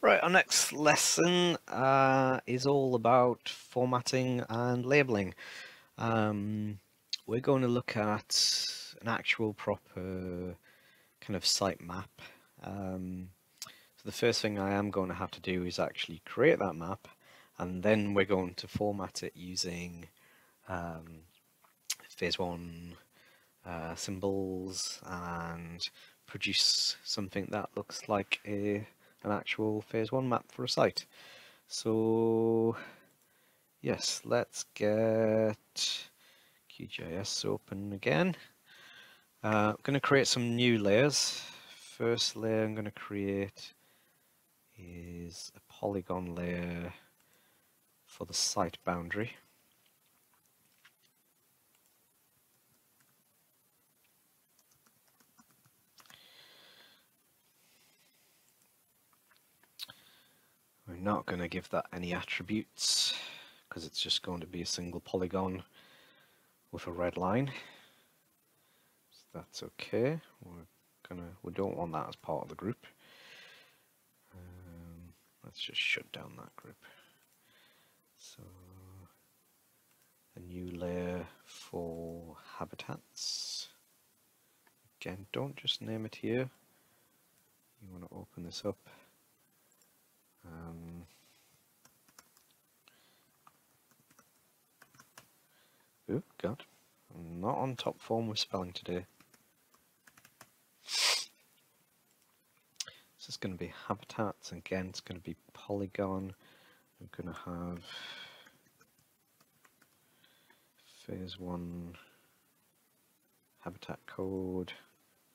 Right, our next lesson uh, is all about formatting and labeling. Um, we're going to look at an actual proper kind of site map. Um, so the first thing I am going to have to do is actually create that map and then we're going to format it using um, phase one uh, symbols and produce something that looks like a an actual phase one map for a site. So yes, let's get QGIS open again. Uh, I'm going to create some new layers. First layer I'm going to create is a polygon layer for the site boundary. Not going to give that any attributes because it's just going to be a single polygon with a red line. So that's okay. We're gonna we don't want that as part of the group. Um, let's just shut down that group. So a new layer for habitats. Again, don't just name it here. You want to open this up. Um, oh God, I'm not on top form with spelling today. This is going to be habitats, again it's going to be polygon. I'm going to have phase one habitat code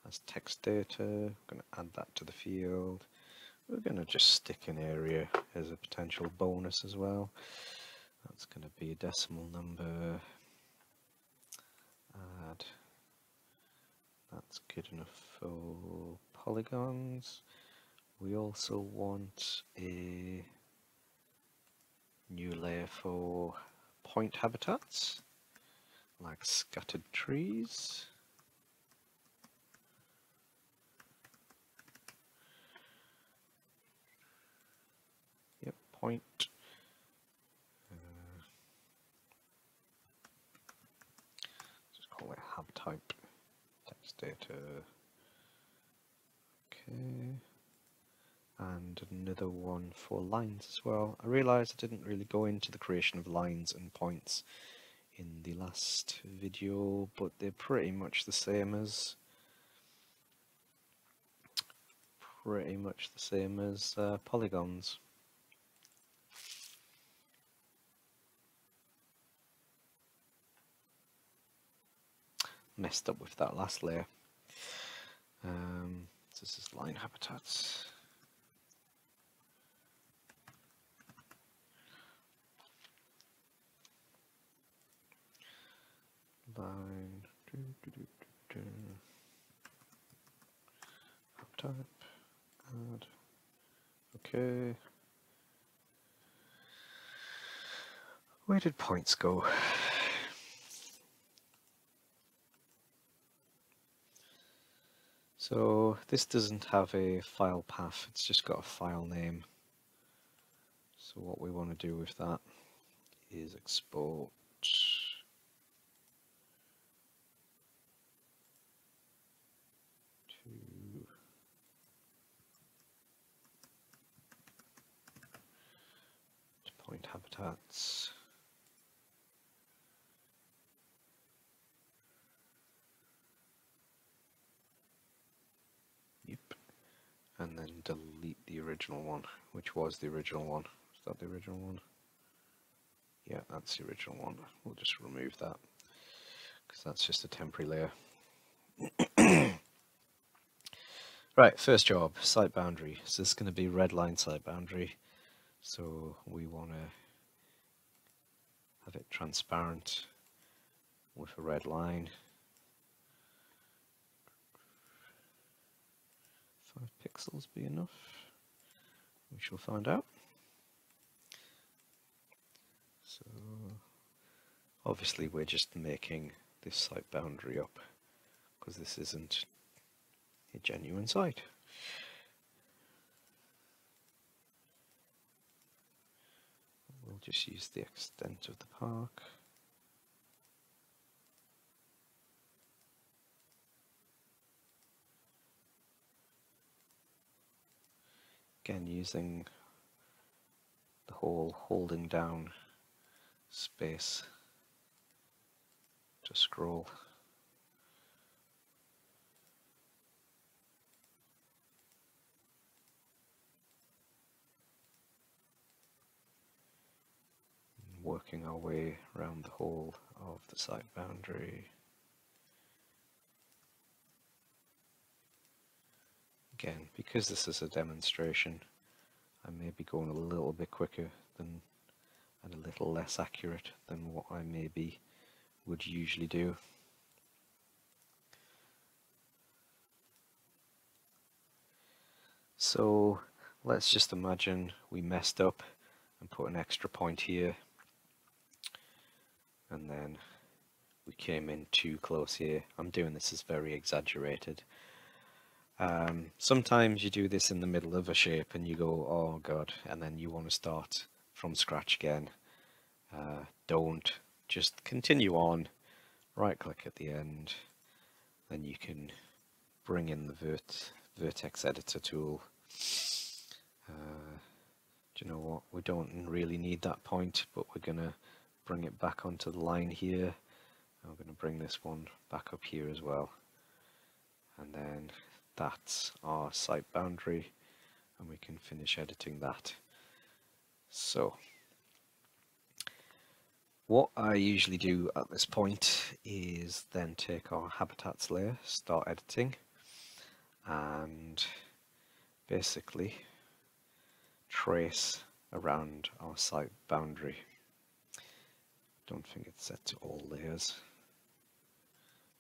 as text data. I'm going to add that to the field. We're going to just stick an area as a potential bonus as well. That's going to be a decimal number. Add. That's good enough for polygons. We also want a new layer for point habitats, like scattered trees. Point. Uh, just call it hub type text data. Okay. And another one for lines as well. I realised I didn't really go into the creation of lines and points in the last video, but they're pretty much the same as pretty much the same as uh, polygons. Messed up with that last layer. Um, so this is line habitats. Line do, do, do, do, do. type add okay where did points go So this doesn't have a file path, it's just got a file name. So what we want to do with that is export to point habitats. And then delete the original one. Which was the original one? Is that the original one? Yeah, that's the original one. We'll just remove that because that's just a temporary layer. right, first job, site boundary. So this is going to be red line site boundary. So we want to have it transparent with a red line. 5 pixels be enough? We shall find out. So obviously we're just making this site boundary up because this isn't a genuine site. We'll just use the extent of the park. Again, using the whole holding down space to scroll. working our way around the whole of the site boundary. Again, because this is a demonstration, I may be going a little bit quicker than and a little less accurate than what I maybe would usually do. So let's just imagine we messed up and put an extra point here and then we came in too close here. I'm doing this as very exaggerated. Um, sometimes you do this in the middle of a shape and you go, oh god, and then you want to start from scratch again. Uh, don't. Just continue on, right click at the end, then you can bring in the vert vertex editor tool. Uh, do you know what, we don't really need that point, but we're going to bring it back onto the line here. I'm going to bring this one back up here as well. And then that's our site boundary and we can finish editing that. So what I usually do at this point is then take our habitats layer, start editing and basically trace around our site boundary don't think it's set to all layers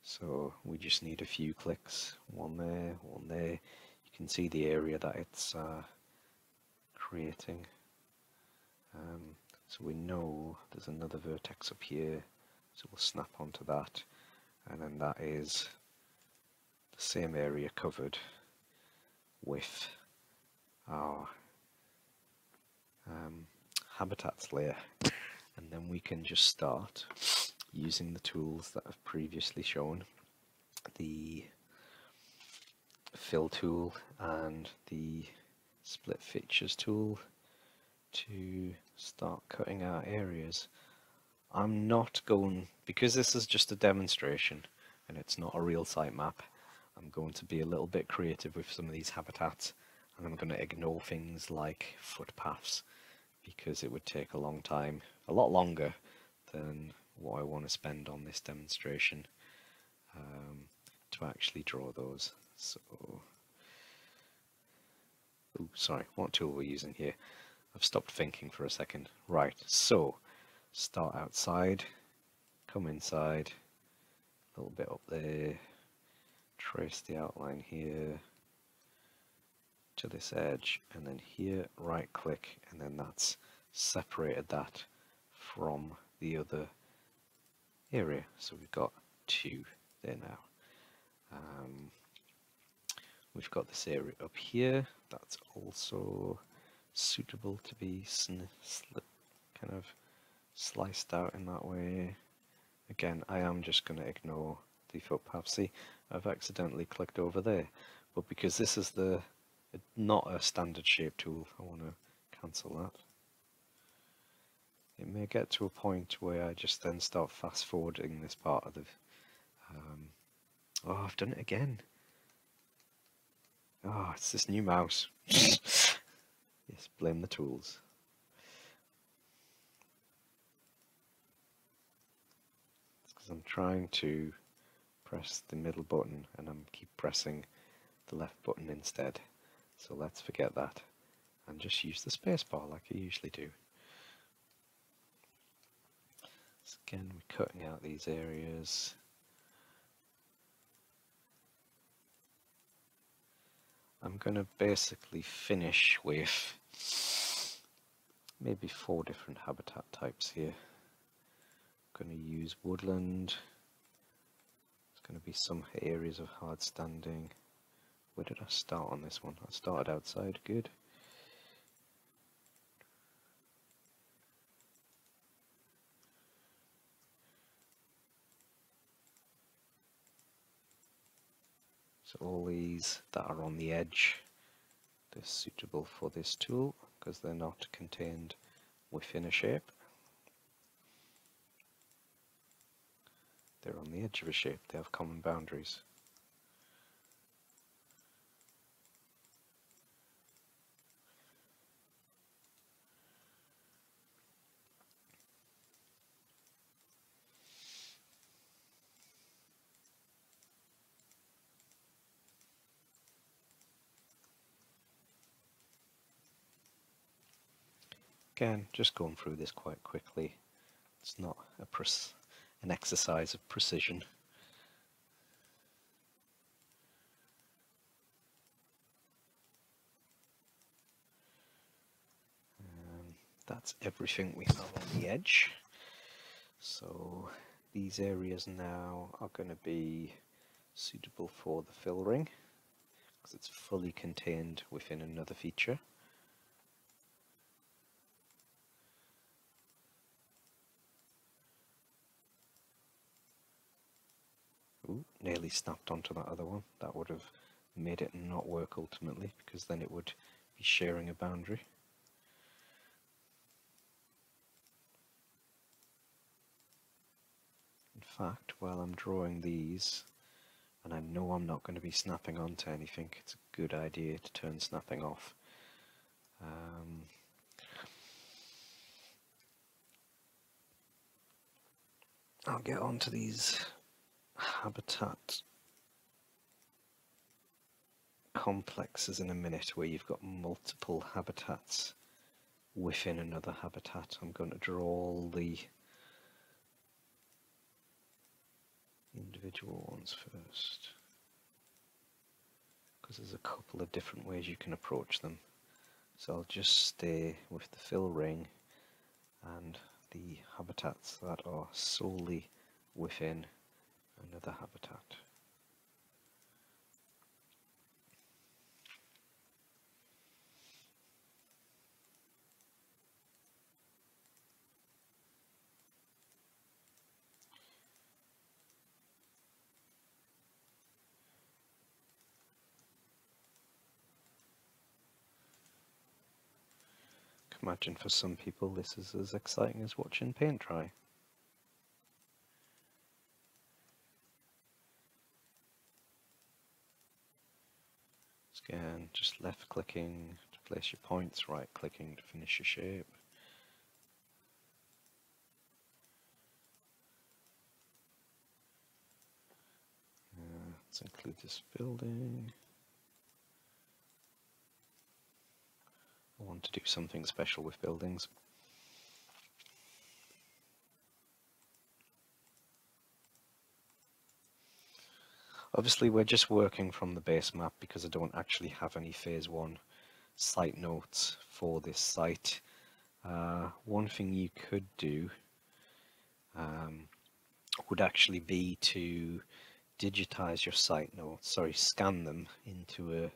so we just need a few clicks. One there one there. You can see the area that it's uh, creating. Um, so we know there's another vertex up here. So we'll snap onto that. And then that is the same area covered with our um, habitats layer. And then we can just start using the tools that I've previously shown the fill tool and the split features tool to start cutting out areas. I'm not going because this is just a demonstration and it's not a real site map, I'm going to be a little bit creative with some of these habitats and I'm going to ignore things like footpaths because it would take a long time, a lot longer than what I want to spend on this demonstration um, to actually draw those. So, ooh, sorry, what tool we're using here? I've stopped thinking for a second. Right, so start outside, come inside, a little bit up there, trace the outline here, to this edge and then here right click and then that's separated that from the other area so we've got two there now um, we've got this area up here that's also suitable to be kind of sliced out in that way again I am just going to ignore the footpath see I've accidentally clicked over there but because this is the not a standard shape tool. I want to cancel that. It may get to a point where I just then start fast forwarding this part of the... Um, oh, I've done it again. Oh, it's this new mouse. yes, blame the tools. Because I'm trying to press the middle button and I'm keep pressing the left button instead. So let's forget that and just use the spacebar like I usually do. So again, we're cutting out these areas. I'm going to basically finish with maybe four different habitat types here. I'm going to use woodland. There's going to be some areas of hard standing. Where did I start on this one? I started outside, good. So all these that are on the edge, they're suitable for this tool because they're not contained within a shape. They're on the edge of a shape, they have common boundaries. Again, just going through this quite quickly. It's not a an exercise of precision. Um, that's everything we have on the edge. So these areas now are going to be suitable for the fill ring because it's fully contained within another feature. Ooh, nearly snapped onto that other one. That would have made it not work ultimately because then it would be sharing a boundary. In fact, while I'm drawing these, and I know I'm not going to be snapping onto anything, it's a good idea to turn snapping off. Um, I'll get onto these habitat complexes in a minute where you've got multiple habitats within another habitat. I'm going to draw all the individual ones first because there's a couple of different ways you can approach them. So I'll just stay with the fill ring and the habitats that are solely within another habitat. imagine for some people this is as exciting as watching paint dry. Again, just left clicking to place your points, right clicking to finish your shape. Uh, let's include this building. I want to do something special with buildings. Obviously we're just working from the base map because I don't actually have any phase 1 site notes for this site. Uh, one thing you could do um, would actually be to digitize your site notes, sorry, scan them into a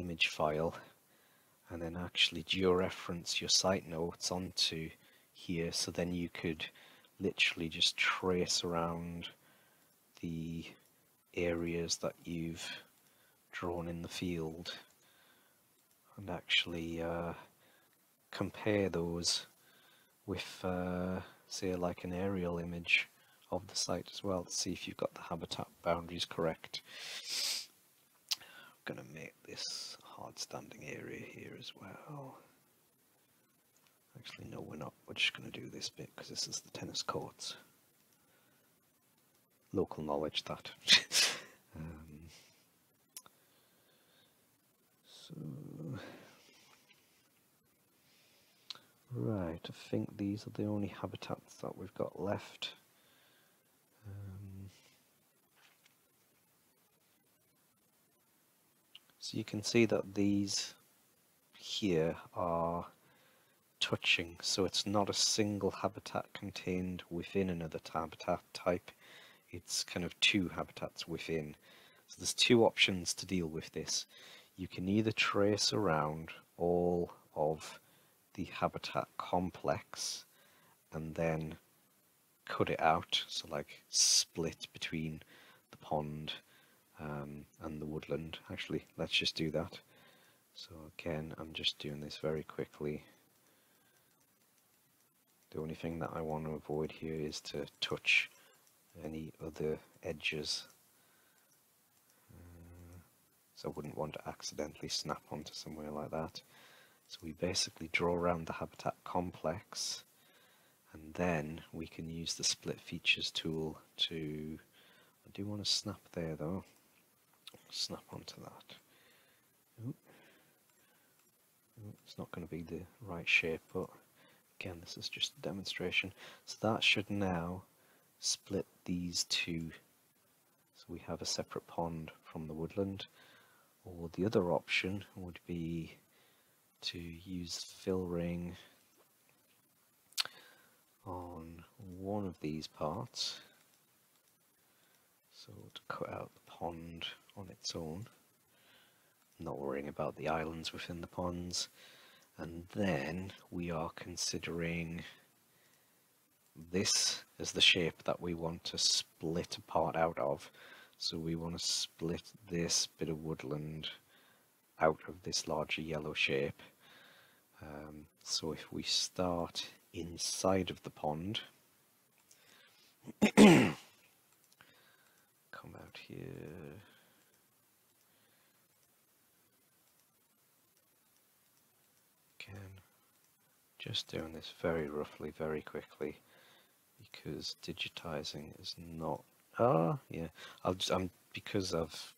image file and then actually georeference your site notes onto here so then you could literally just trace around the areas that you've drawn in the field and actually uh, compare those with uh, say like an aerial image of the site as well to see if you've got the habitat boundaries correct. I'm going to make this hard standing area here as well. Actually no we're not, we're just going to do this bit because this is the tennis courts local knowledge that. um, so, right, I think these are the only habitats that we've got left. Um, so you can see that these here are touching so it's not a single habitat contained within another habitat type it's kind of two habitats within. So there's two options to deal with this. You can either trace around all of the habitat complex and then cut it out, so like split between the pond um, and the woodland. Actually, let's just do that. So again, I'm just doing this very quickly. The only thing that I want to avoid here is to touch any other edges. So I wouldn't want to accidentally snap onto somewhere like that. So we basically draw around the habitat complex and then we can use the split features tool to I do want to snap there though. Snap onto that. Ooh. Ooh, it's not going to be the right shape but again this is just a demonstration. So that should now split these two. So we have a separate pond from the woodland or the other option would be to use fill ring on one of these parts. So to cut out the pond on its own. Not worrying about the islands within the ponds. And then we are considering this as the shape that we want to split a part out of so we want to split this bit of woodland out of this larger yellow shape um, so if we start inside of the pond. Come out here. Again, just doing this very roughly, very quickly, because digitizing is not. Ah, yeah. I'll just, I'm because I've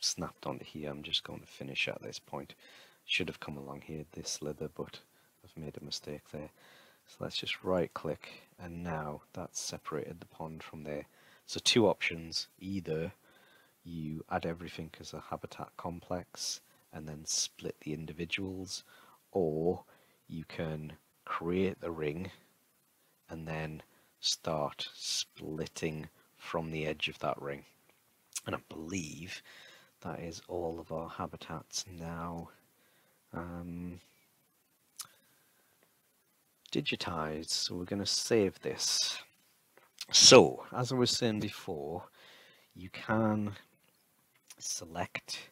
snapped onto here. I'm just going to finish at this point. Should have come along here, this slither, but I've made a mistake there. So let's just right click and now that's separated the pond from there. So two options, either you add everything as a habitat complex and then split the individuals or you can create the ring and then start splitting from the edge of that ring. And I believe that is all of our habitats now. Um, digitized. So we're going to save this. So, as I was saying before, you can select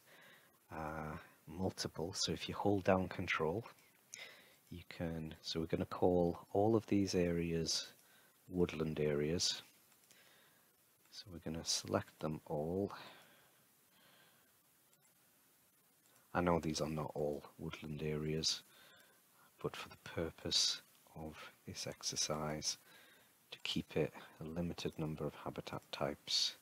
uh, multiple. So if you hold down control, you can, so we're going to call all of these areas woodland areas. So we're going to select them all. I know these are not all woodland areas, but for the purpose of this exercise to keep it a limited number of habitat types.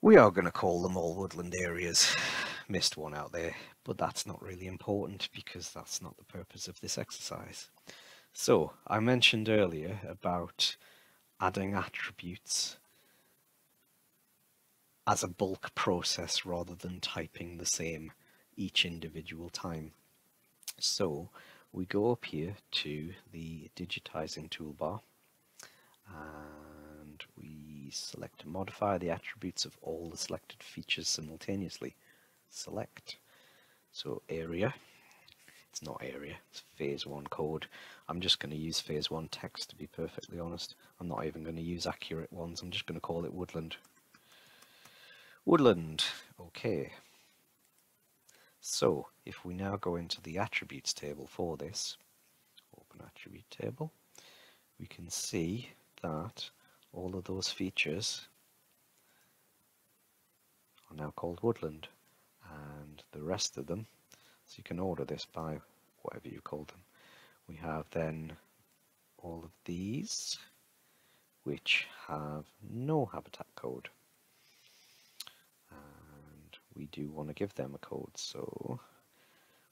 We are going to call them all woodland areas. Missed one out there, but that's not really important because that's not the purpose of this exercise. So, I mentioned earlier about adding attributes as a bulk process rather than typing the same each individual time. So, we go up here to the digitizing toolbar and we select modify the attributes of all the selected features simultaneously. Select. So area, it's not area, it's phase 1 code. I'm just going to use phase 1 text to be perfectly honest. I'm not even going to use accurate ones, I'm just going to call it woodland. Woodland, okay. So if we now go into the attributes table for this, open attribute table, we can see that all of those features are now called woodland and the rest of them, so you can order this by whatever you call them. We have then all of these which have no habitat code And we do want to give them a code. So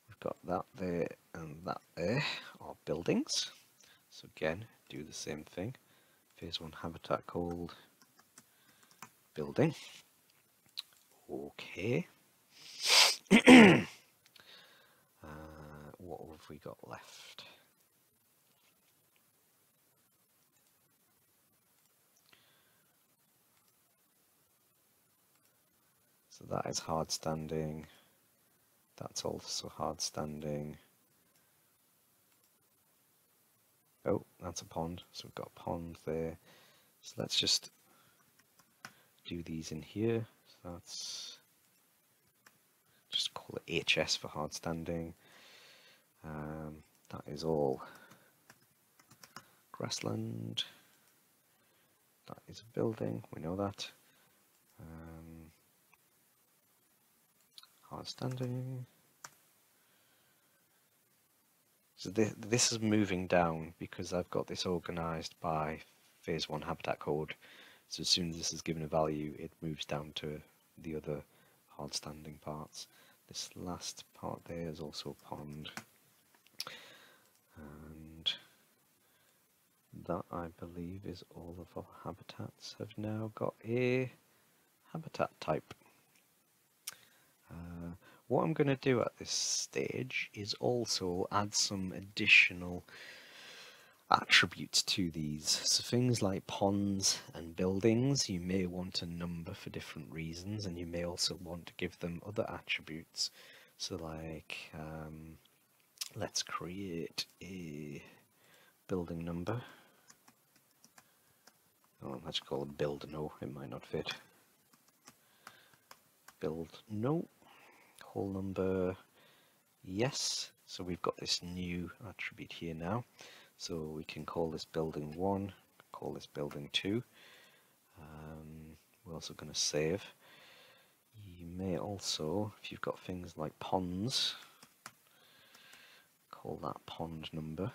we've got that there and that there are buildings. So again, do the same thing. Phase 1 habitat called building. Okay. what have we got left? So that is hard standing. That's also hard standing. Oh, that's a pond. So we've got a pond there. So let's just do these in here. So that's just call it HS for hard standing. Um, that is all grassland. That is a building, we know that. Um, hard standing. So this, this is moving down because I've got this organized by phase one habitat code. So as soon as this is given a value, it moves down to the other hard standing parts. This last part there is also a pond. That I believe is all of our habitats have now got a habitat type. Uh, what I'm going to do at this stage is also add some additional attributes to these. So things like ponds and buildings, you may want a number for different reasons and you may also want to give them other attributes. So like, um, let's create a building number. Oh, let's call it build no, it might not fit. Build no, whole number yes. So we've got this new attribute here now. So we can call this building 1, call this building 2. Um, we're also going to save. You may also, if you've got things like ponds, call that pond number.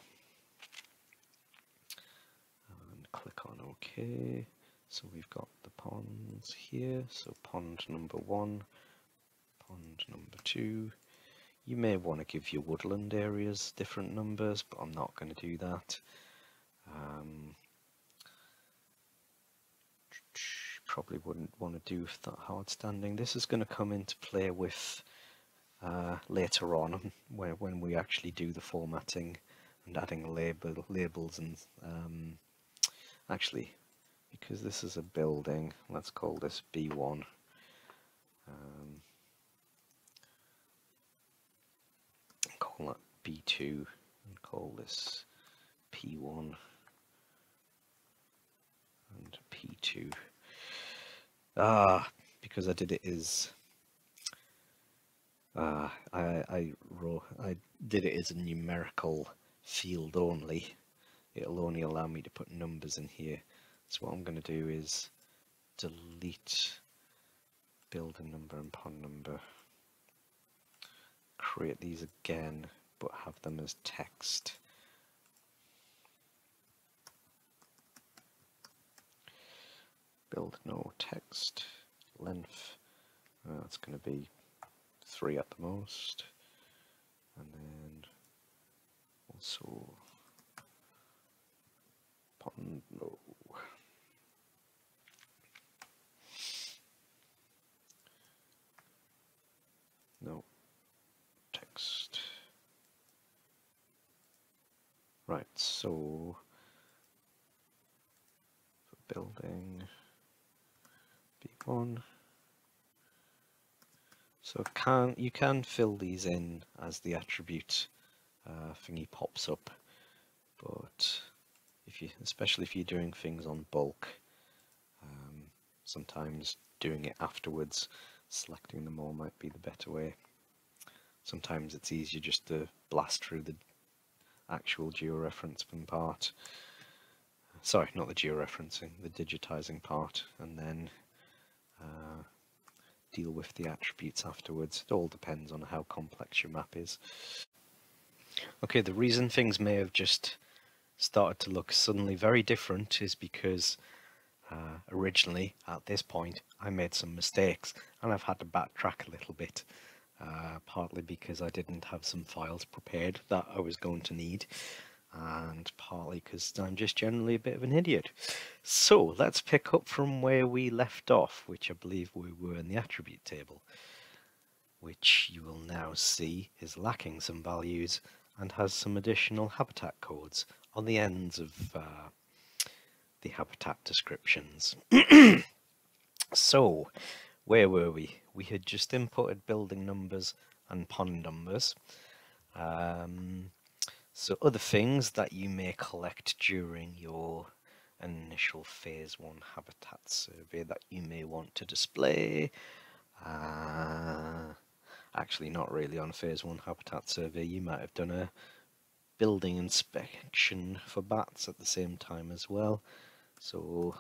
And click on OK. So we've got the ponds here. So pond number 1, pond number 2, you may want to give your woodland areas different numbers, but I'm not going to do that. Um, probably wouldn't want to do that hard standing. This is going to come into play with uh, later on when, when we actually do the formatting and adding label labels and um, actually because this is a building let's call this B1 um, call that B2 and call this P1 and P2. Ah, because I did it as uh, I I I did it as a numerical field only. It'll only allow me to put numbers in here. So what I'm going to do is delete building number and pond number create these again but have them as text. Build no text length. Uh, that's going to be three at the most, and then also no. No. Right, so building B1. So can you can fill these in as the attribute uh, thingy pops up, but if you, especially if you're doing things on bulk, um, sometimes doing it afterwards, selecting them all might be the better way. Sometimes it's easier just to blast through the actual georeferencing part. Sorry, not the georeferencing, the digitizing part, and then uh, deal with the attributes afterwards. It all depends on how complex your map is. Okay, the reason things may have just started to look suddenly very different is because uh, originally, at this point, I made some mistakes and I've had to backtrack a little bit uh, partly because I didn't have some files prepared that I was going to need and partly because I'm just generally a bit of an idiot. So let's pick up from where we left off, which I believe we were in the attribute table, which you will now see is lacking some values and has some additional habitat codes on the ends of uh, the habitat descriptions. so, where were we? we had just inputted building numbers and pond numbers. Um, so other things that you may collect during your initial phase one habitat survey that you may want to display. Uh, actually not really on phase one habitat survey, you might have done a building inspection for bats at the same time as well. So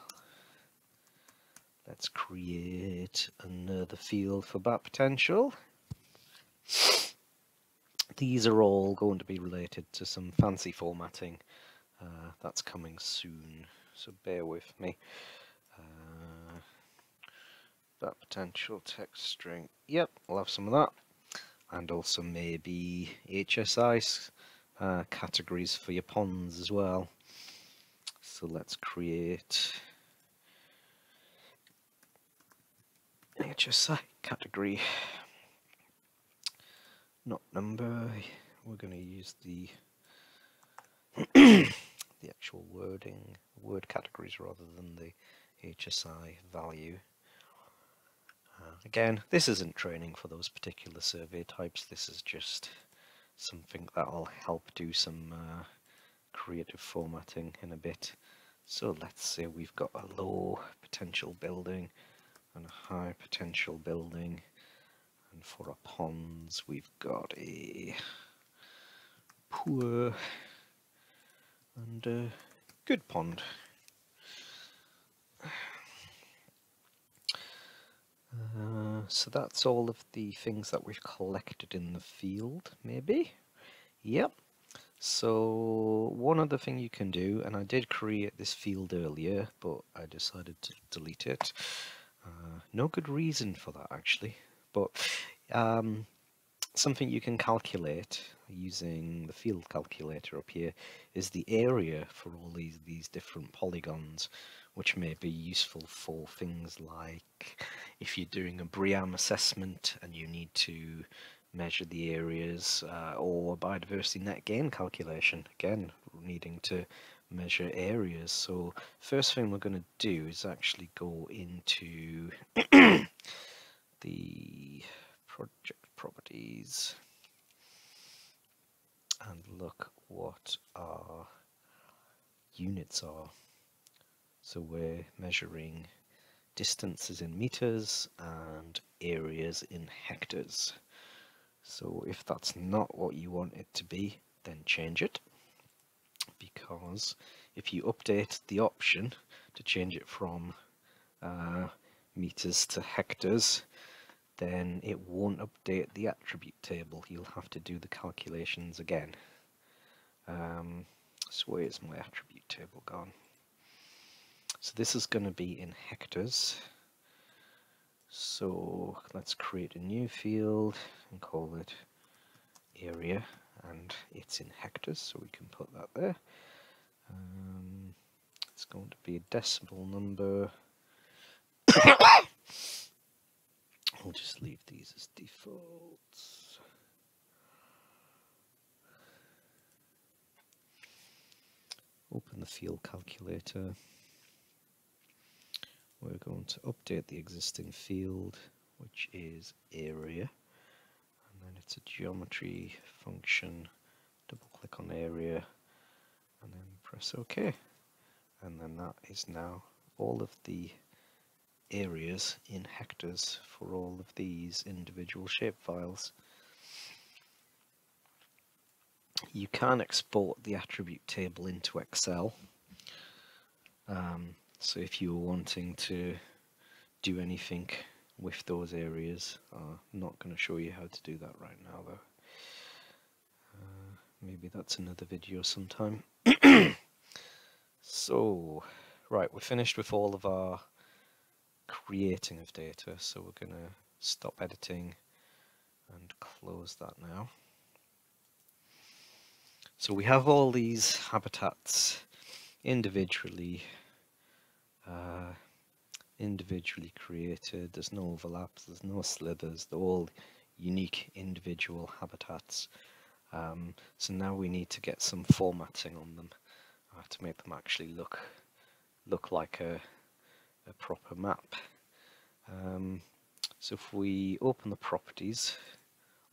let's create another field for bat potential. These are all going to be related to some fancy formatting uh, that's coming soon, so bear with me. Uh, bat potential text string, yep, we'll have some of that. And also maybe HSI uh, categories for your ponds as well. So let's create HSI category. Not number, we're going to use the the actual wording, word categories rather than the HSI value. Uh, again, this isn't training for those particular survey types, this is just something that'll help do some uh, creative formatting in a bit. So let's say we've got a low potential building and a high potential building and for our ponds we've got a poor and a good pond. Uh, so that's all of the things that we've collected in the field, maybe? Yep. So one other thing you can do, and I did create this field earlier, but I decided to delete it. Uh, no good reason for that actually, but um, something you can calculate using the field calculator up here is the area for all these these different polygons which may be useful for things like if you're doing a BREEAM assessment and you need to measure the areas uh, or biodiversity net gain calculation. Again needing to measure areas. So first thing we're going to do is actually go into the project properties and look what our units are so we're measuring distances in meters and areas in hectares. So if that's not what you want it to be, then change it. Because if you update the option to change it from uh, meters to hectares, then it won't update the attribute table. You'll have to do the calculations again. Um, so where's my attribute table gone? So this is going to be in hectares. So let's create a new field and call it area and it's in hectares so we can put that there. Um, it's going to be a decimal number. we'll just leave these as defaults. Open the field calculator we're going to update the existing field which is area. And then it's a geometry function. Double click on area and then press OK. And then that is now all of the areas in hectares for all of these individual shapefiles. You can export the attribute table into Excel. Um, so if you're wanting to do anything with those areas, I'm not going to show you how to do that right now though. Uh, maybe that's another video sometime. so, right, we're finished with all of our creating of data, so we're going to stop editing and close that now. So we have all these habitats individually uh, individually created, there's no overlaps, there's no slithers, they're all unique individual habitats. Um, so now we need to get some formatting on them uh, to make them actually look look like a, a proper map. Um, so if we open the properties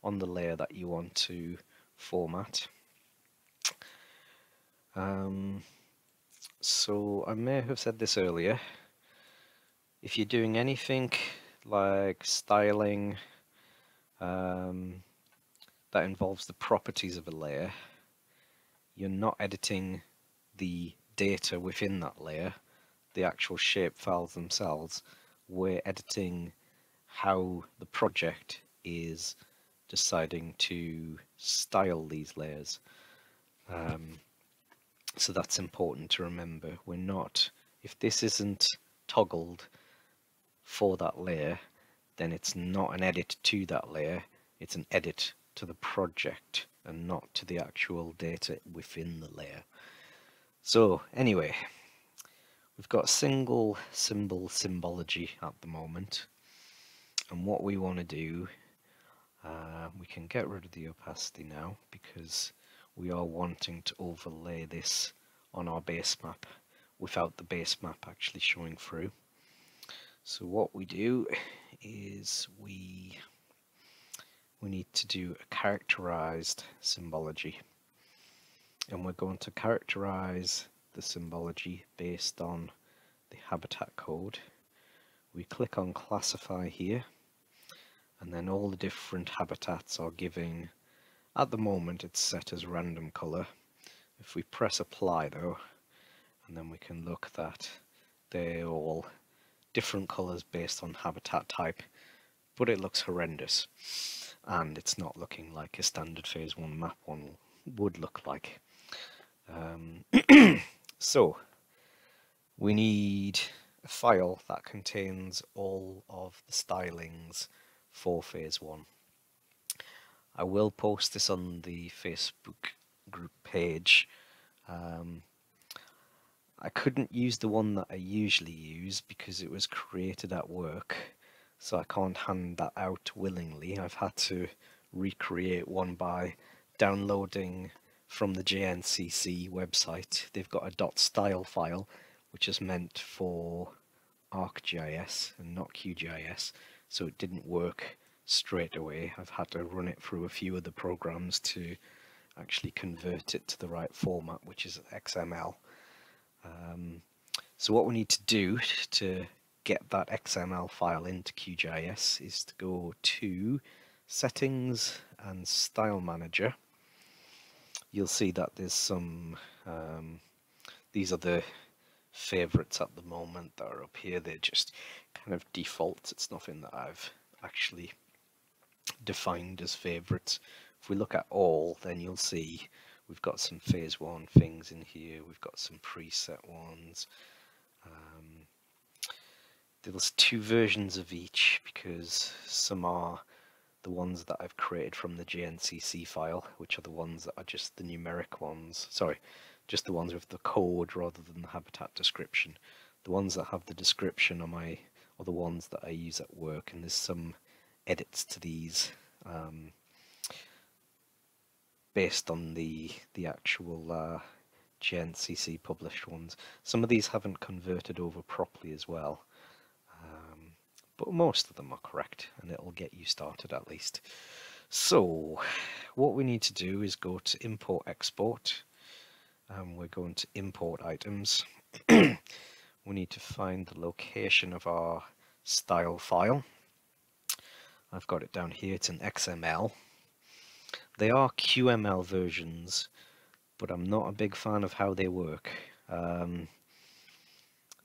on the layer that you want to format, um, so I may have said this earlier, if you're doing anything like styling um, that involves the properties of a layer, you're not editing the data within that layer, the actual shape files themselves, we're editing how the project is deciding to style these layers. Um, so that's important to remember. We're not, if this isn't toggled for that layer, then it's not an edit to that layer, it's an edit to the project and not to the actual data within the layer. So anyway, we've got single symbol symbology at the moment and what we want to do uh, we can get rid of the opacity now because we are wanting to overlay this on our base map without the base map actually showing through. So what we do is we we need to do a categorized symbology and we're going to categorize the symbology based on the habitat code. We click on classify here and then all the different habitats are giving at the moment it's set as random color if we press apply though and then we can look that they're all different colors based on habitat type but it looks horrendous. And it's not looking like a standard phase 1 map one would look like. Um, so we need a file that contains all of the stylings for phase one. I will post this on the Facebook group page. Um, I couldn't use the one that I usually use because it was created at work, so I can't hand that out willingly. I've had to recreate one by downloading from the JNCC website. They've got a .style file, which is meant for ArcGIS and not QGIS so it didn't work straight away. I've had to run it through a few other programs to actually convert it to the right format, which is XML. Um, so what we need to do to get that XML file into QGIS is to go to Settings and Style Manager. You'll see that there's some, um, these are the favorites at the moment that are up here. They're just kind of defaults. It's nothing that I've actually defined as favorites. If we look at all, then you'll see we've got some phase one things in here. We've got some preset ones. Um, there's two versions of each because some are the ones that I've created from the JNCC file, which are the ones that are just the numeric ones. Sorry, just the ones with the code rather than the habitat description. The ones that have the description are my are the ones that I use at work, and there's some edits to these um, based on the the actual uh, JNCC published ones. Some of these haven't converted over properly as well, um, but most of them are correct, and it'll get you started at least. So, what we need to do is go to import export and we're going to import items. we need to find the location of our style file. I've got it down here, it's an XML. They are QML versions, but I'm not a big fan of how they work. Um,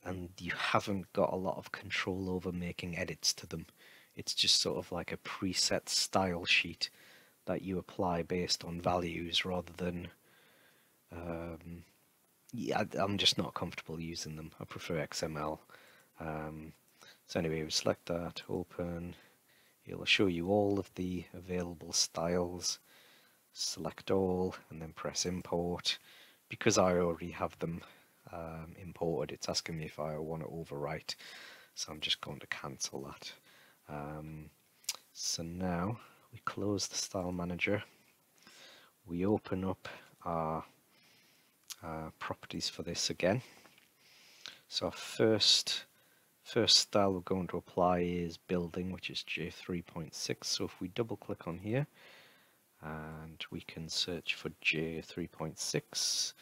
and you haven't got a lot of control over making edits to them. It's just sort of like a preset style sheet that you apply based on values rather than um, yeah, I'm just not comfortable using them. I prefer XML. Um, so anyway, we select that, open. It'll show you all of the available styles. Select all and then press import. Because I already have them um, imported, it's asking me if I want to overwrite. So I'm just going to cancel that. Um, so now we close the style manager. We open up our uh, properties for this again. So our first first style we're going to apply is building, which is J3.6. So if we double click on here, and we can search for J3.6,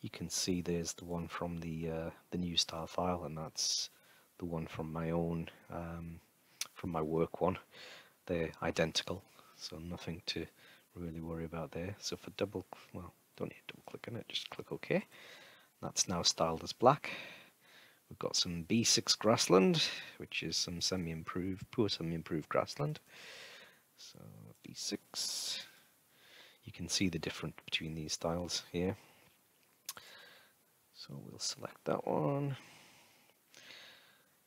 you can see there's the one from the uh, the new style file and that's the one from my own um, from my work one. They're identical so nothing to really worry about there. So for double well don't need to double click on it just click OK. That's now styled as black we've got some B6 grassland which is some semi-improved poor semi-improved grassland so B6 you can see the difference between these styles here so we'll select that one.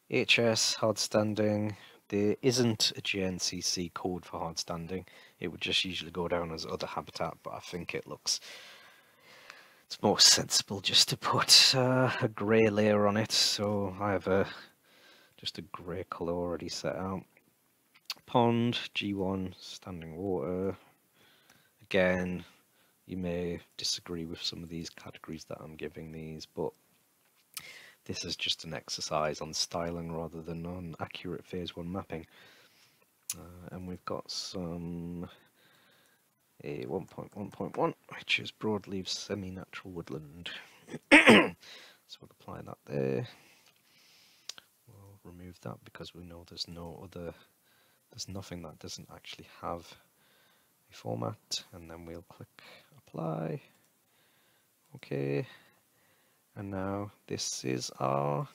HS hard standing. There isn't a JNCC code for hard standing. It would just usually go down as other habitat, but I think it looks it's more sensible just to put uh, a grey layer on it. So I have a just a grey colour already set out. Pond, G1, standing water. Again, you may disagree with some of these categories that I'm giving these, but this is just an exercise on styling rather than on accurate phase 1 mapping. Uh, and we've got some a 1.1.1 which is broadleaf semi-natural woodland. so we'll apply that there. We'll remove that because we know there's no other, there's nothing that doesn't actually have a format and then we'll click apply. Okay, and now this is our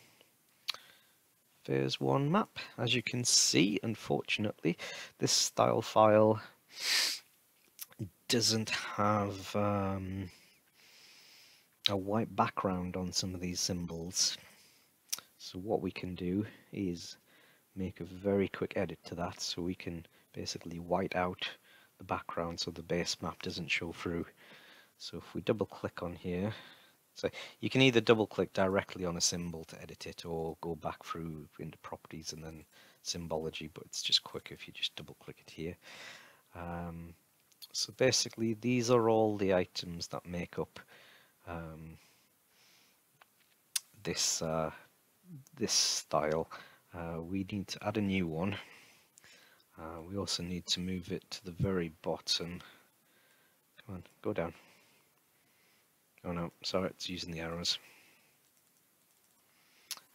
phase one map. As you can see, unfortunately, this style file doesn't have um, a white background on some of these symbols. So what we can do is make a very quick edit to that so we can basically white out the background so the base map doesn't show through. So if we double click on here, so you can either double click directly on a symbol to edit it or go back through into properties and then symbology, but it's just quick if you just double click it here. Um, so basically these are all the items that make up um, this uh, this style. Uh, we need to add a new one uh, we also need to move it to the very bottom. Come on, go down. Oh no, sorry, it's using the arrows.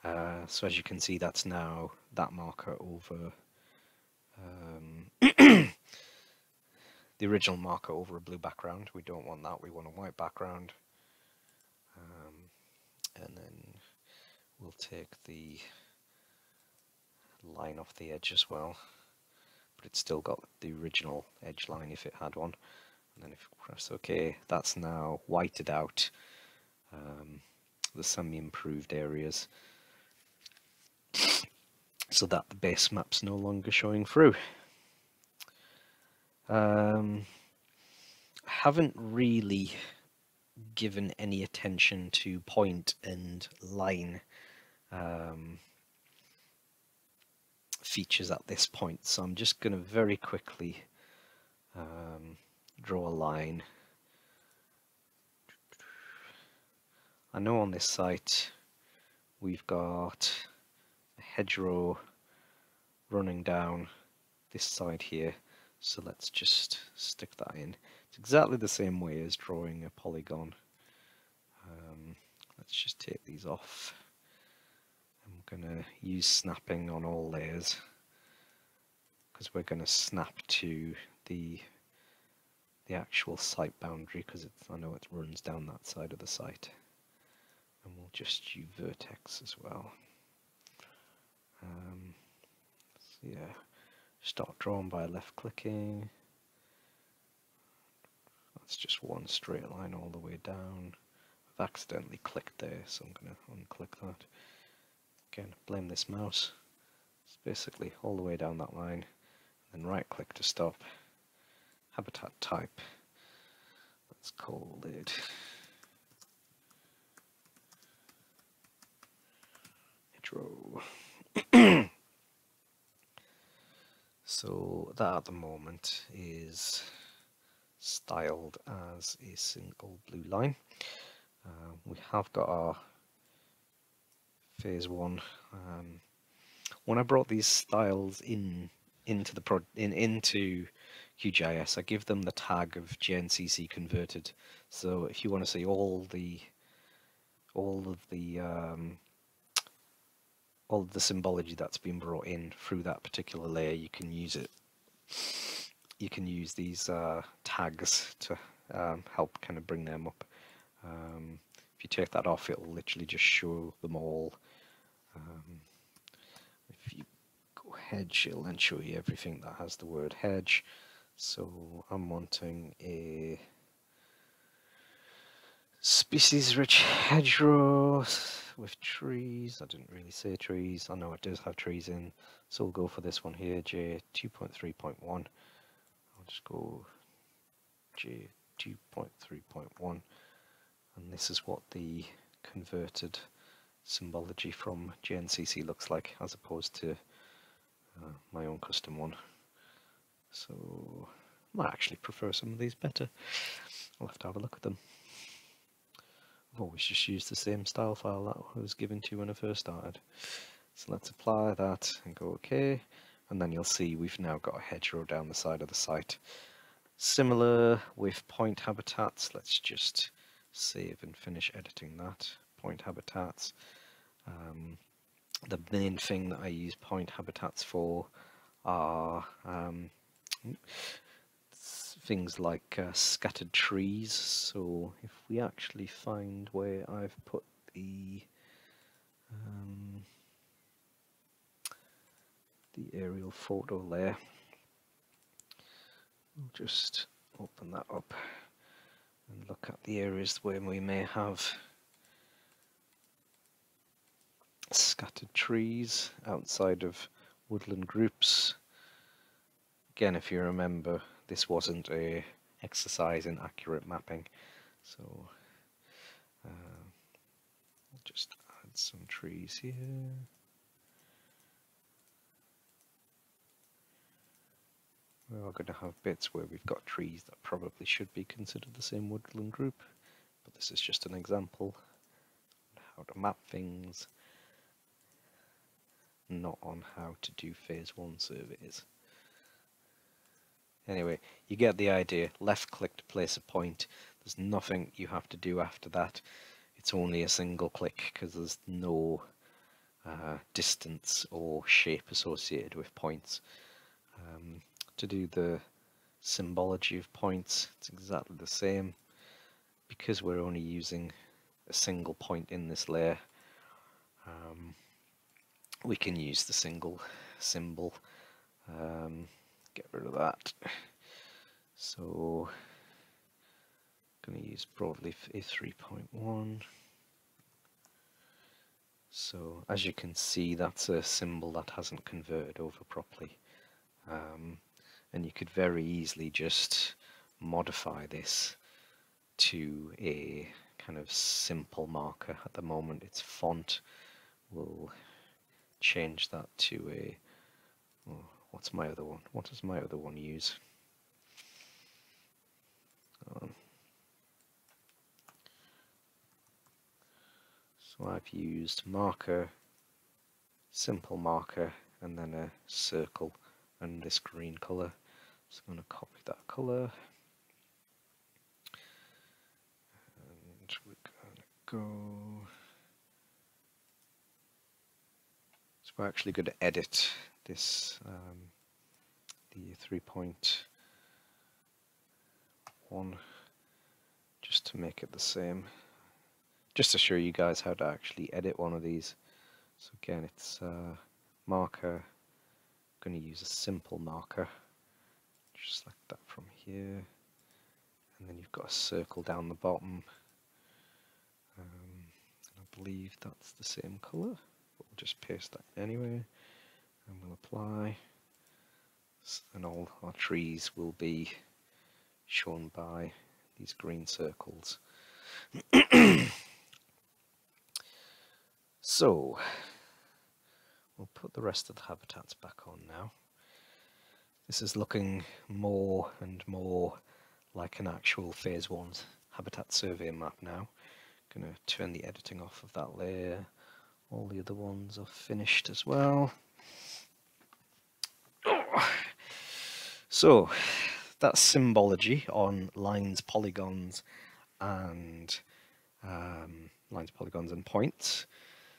Uh, so as you can see, that's now that marker over um, the original marker over a blue background. We don't want that, we want a white background. Um, and then we'll take the line off the edge as well But it's still got the original edge line if it had one. And then if you press OK, that's now whited out um, the semi-improved areas so that the base map's no longer showing through. Um, I haven't really given any attention to point and line um, features at this point. So I'm just going to very quickly um, draw a line. I know on this site we've got a hedgerow running down this side here. So let's just stick that in. It's exactly the same way as drawing a polygon. Um, let's just take these off. I'm going to use snapping on all layers because we're going to snap to the the actual site boundary because I know it runs down that side of the site and we'll just use vertex as well um, so yeah start drawing by left clicking that's just one straight line all the way down I've accidentally clicked there so I'm going to unclick that Again, blame this mouse. It's basically all the way down that line. And then right click to stop. Habitat type. Let's call it intro. so that at the moment is styled as a single blue line. Uh, we have got our phase one. Um, when I brought these styles in into the pro in into QGIS, I give them the tag of JNCC converted. So if you want to see all the all of the um, all the symbology that's been brought in through that particular layer, you can use it. You can use these uh, tags to um, help kind of bring them up. Um, if you take that off, it'll literally just show them all. Um, if you go hedge, it'll then show you everything that has the word hedge. So I'm wanting a species rich hedgerow with trees. I didn't really say trees. I know it does have trees in. So we'll go for this one here, J 2.3.1. I'll just go J 2.3.1 and this is what the converted symbology from JNCC looks like as opposed to uh, my own custom one. So I might actually prefer some of these better. I'll have to have a look at them. Always just used the same style file that was given to you when I first started. So let's apply that and go OK. And then you'll see we've now got a hedgerow down the side of the site. Similar with point habitats. Let's just save and finish editing that. Point habitats. Um, the main thing that I use point habitats for are um, things like uh, scattered trees. So if we actually find where I've put the um, the aerial photo layer, we'll just open that up and look at the areas where we may have scattered trees outside of woodland groups Again, if you remember, this wasn't a exercise in accurate mapping, so uh, just add some trees here. We are going to have bits where we've got trees that probably should be considered the same woodland group, but this is just an example on how to map things, not on how to do phase one surveys. Anyway, you get the idea. Left click to place a point. There's nothing you have to do after that. It's only a single click because there's no uh, distance or shape associated with points. Um, to do the symbology of points, it's exactly the same. Because we're only using a single point in this layer, um, we can use the single symbol. Um, get rid of that. So I'm going to use broadleaf A3.1. So as you can see that's a symbol that hasn't converted over properly. Um, and you could very easily just modify this to a kind of simple marker. At the moment it's font. We'll change that to a oh, What's my other one? What does my other one use? Um, so I've used marker, simple marker, and then a circle and this green colour. So I'm going to copy that colour. And we're going to go... So we're actually going to edit this um, the 3.1 just to make it the same. Just to show you guys how to actually edit one of these. So again it's uh, marker I'm going to use a simple marker just like that from here. And then you've got a circle down the bottom. Um, I believe that's the same colour but we'll just paste that anyway and we'll apply and all our trees will be shown by these green circles. so we'll put the rest of the habitats back on now. This is looking more and more like an actual phase one habitat survey map now. Going to turn the editing off of that layer. All the other ones are finished as well. So that's symbology on lines, polygons and um, lines, polygons, and points.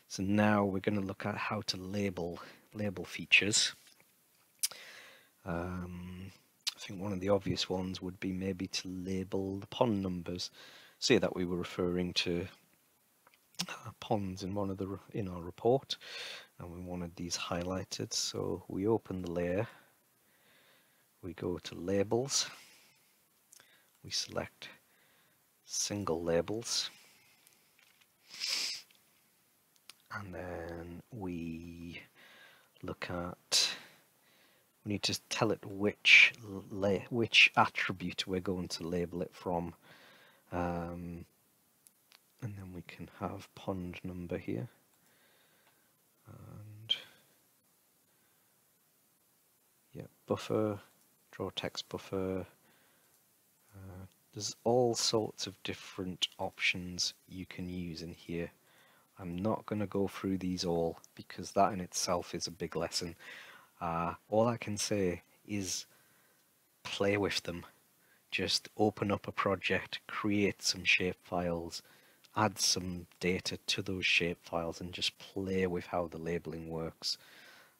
So now we're going to look at how to label label features. Um, I think one of the obvious ones would be maybe to label the pond numbers. Say that we were referring to uh, ponds in one of the in our report, and we wanted these highlighted. So we open the layer, we go to labels, we select single labels, and then we look at we need to tell it which which attribute we're going to label it from. Um, and then we can have pond number here. And yeah buffer draw text buffer uh, there's all sorts of different options you can use in here I'm not going to go through these all because that in itself is a big lesson uh, all I can say is play with them. Just open up a project, create some shape files, add some data to those shape files and just play with how the labeling works.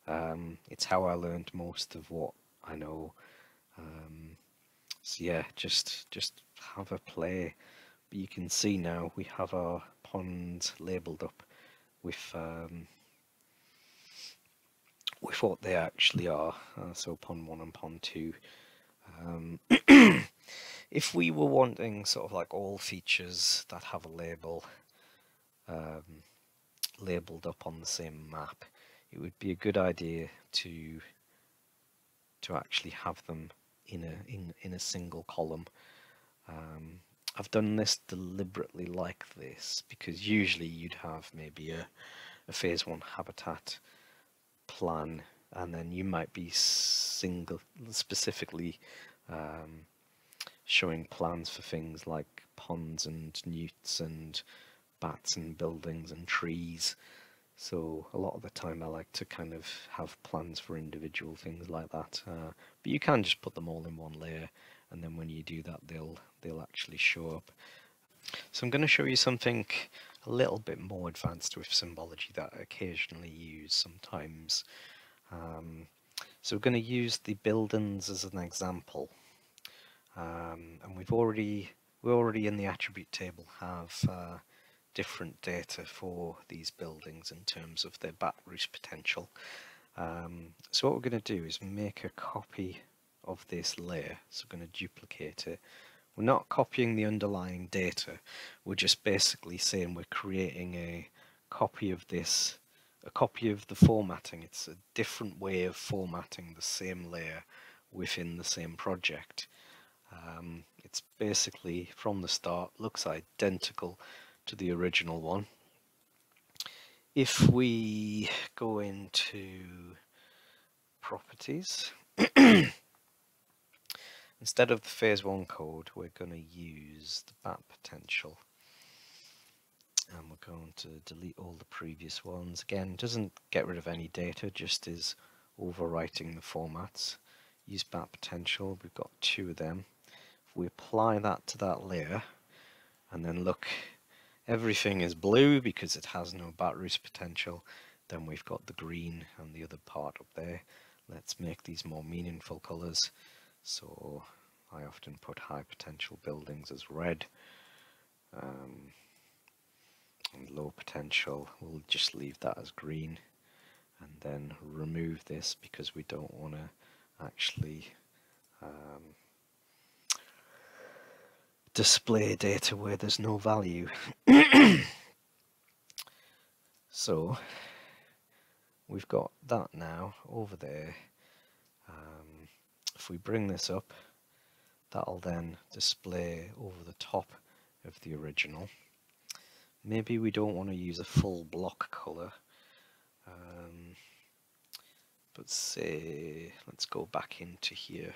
Um, it's how I learned most of what I know. Um, so yeah, just just have a play. But you can see now we have our ponds labeled up with um, with what they actually are. Uh, so pond 1 and pond 2. Um, if we were wanting sort of like all features that have a label um, labeled up on the same map, it would be a good idea to to actually have them in a in in a single column. Um, I've done this deliberately like this because usually you'd have maybe a, a phase one habitat plan and then you might be single specifically um, showing plans for things like ponds and newts and bats and buildings and trees so a lot of the time I like to kind of have plans for individual things like that uh, but you can just put them all in one layer and then when you do that they'll they'll actually show up so I'm going to show you something a little bit more advanced with symbology that I occasionally use sometimes. Um, so we're going to use the buildings as an example. Um, and we've already, we're already in the attribute table have uh, different data for these buildings in terms of their bat roost potential. Um, so what we're going to do is make a copy of this layer. So we're going to duplicate it we're not copying the underlying data. We're just basically saying we're creating a copy of this, a copy of the formatting. It's a different way of formatting the same layer within the same project. Um, it's basically from the start looks identical to the original one. If we go into properties Instead of the phase 1 code, we're going to use the bat potential. And we're going to delete all the previous ones. Again, doesn't get rid of any data, just is overwriting the formats. Use bat potential, we've got two of them. If we apply that to that layer, and then look, everything is blue because it has no bat potential. Then we've got the green and the other part up there. Let's make these more meaningful colours. So I often put high potential buildings as red um, and low potential we'll just leave that as green and then remove this because we don't want to actually um, display data where there's no value. so we've got that now over there if we bring this up, that'll then display over the top of the original. Maybe we don't want to use a full block color, um, but say, let's go back into here.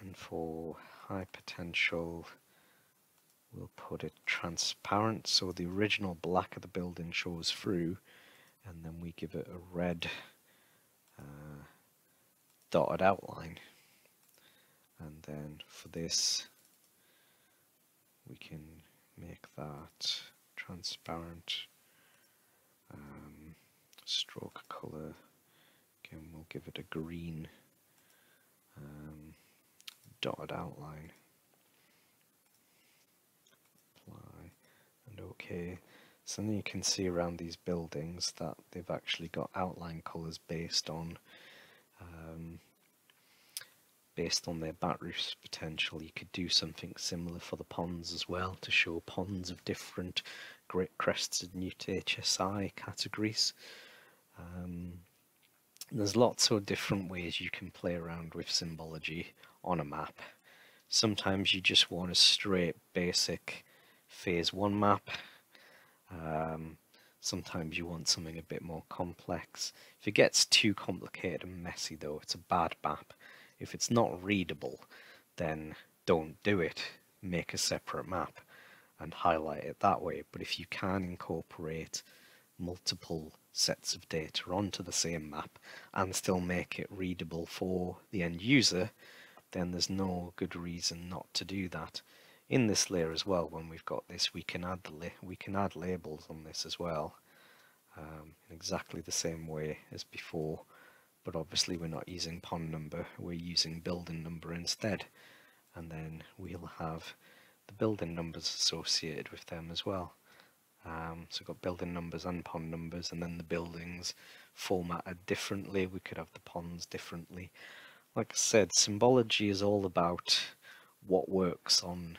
And for high potential, we'll put it transparent so the original black of the building shows through and then we give it a red uh, dotted outline and then for this we can make that transparent. Um, stroke color, again we'll give it a green um, dotted outline. Apply and OK. So then you can see around these buildings that they've actually got outline colours based on um, based on their batters potential. You could do something similar for the ponds as well to show ponds of different great crested newt HSI categories. Um, there's lots of different ways you can play around with symbology on a map. Sometimes you just want a straight basic phase 1 map. Um, sometimes you want something a bit more complex. If it gets too complicated and messy though, it's a bad map. If it's not readable, then don't do it. Make a separate map and highlight it that way. But if you can incorporate multiple sets of data onto the same map and still make it readable for the end user, then there's no good reason not to do that. In this layer as well, when we've got this, we can add the we can add labels on this as well, um, in exactly the same way as before. But obviously, we're not using pond number; we're using building number instead, and then we'll have the building numbers associated with them as well. Um, so we've got building numbers and pond numbers, and then the buildings formatted differently. We could have the ponds differently. Like I said, symbology is all about what works on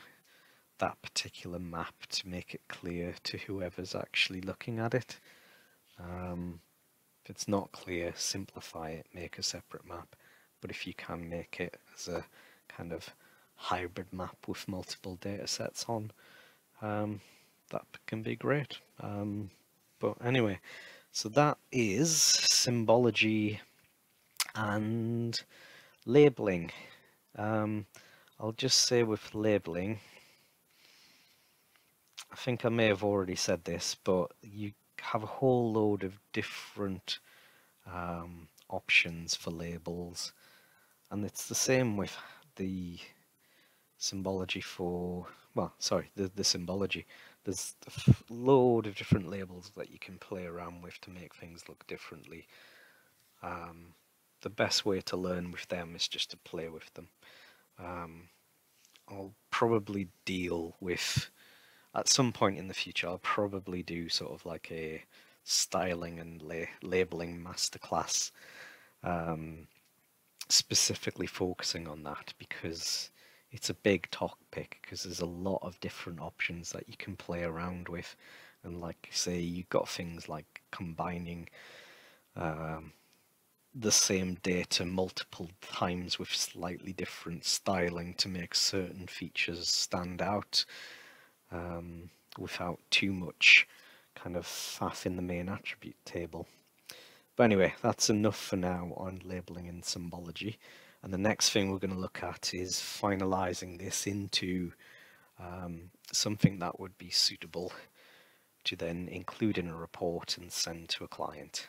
that particular map to make it clear to whoever's actually looking at it. Um, if it's not clear, simplify it, make a separate map. But if you can make it as a kind of hybrid map with multiple data sets on, um, that can be great. Um, but anyway, so that is symbology and labeling. Um, I'll just say with labeling, I think I may have already said this, but you have a whole load of different um, options for labels, and it's the same with the symbology for, well, sorry, the, the symbology there's a load of different labels that you can play around with to make things look differently. Um, the best way to learn with them is just to play with them. Um, I'll probably deal with, at some point in the future, I'll probably do sort of like a styling and la labeling masterclass, um, specifically focusing on that because it's a big topic because there's a lot of different options that you can play around with and like say you've got things like combining um, the same data multiple times with slightly different styling to make certain features stand out um, without too much kind of faff in the main attribute table. But anyway, that's enough for now on labeling and symbology. And the next thing we're going to look at is finalizing this into um, something that would be suitable to then include in a report and send to a client.